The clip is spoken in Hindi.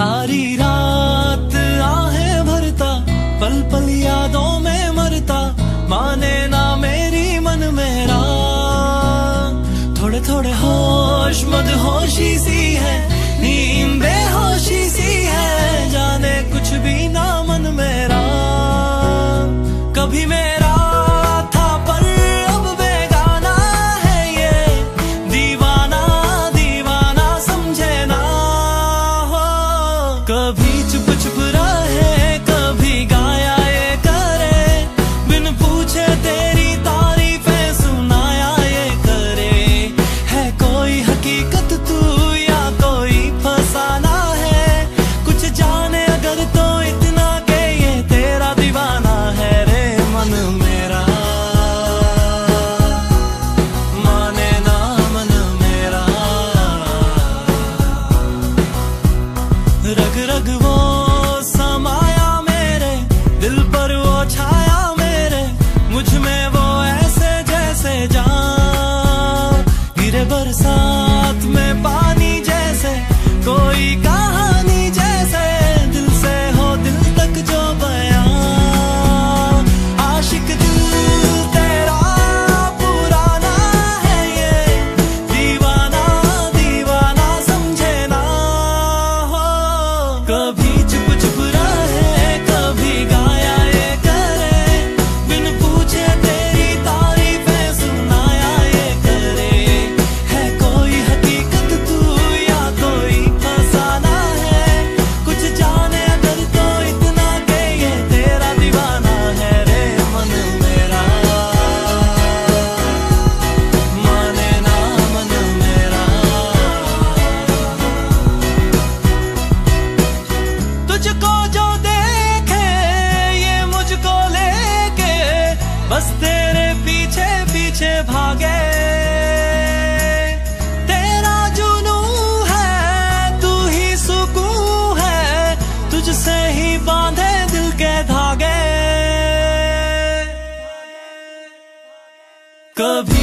सारी रात आहे भरता पल पल यादों में मरता, माने ना मेरी मन मेरा। थोड़े थोड़े होश मद होशी सी है, नींद बेहोशी रग वो समाया मेरे, दिल पर वो छाया मेरे, मुझमें वो ऐसे जैसे जान। गिरे बरसात में पानी जैसे कोई कहानी कभी पीछे भागे। तेरा जुनू है, तू ही सुकून है, तुझसे ही बांधे दिल के धागे। कभी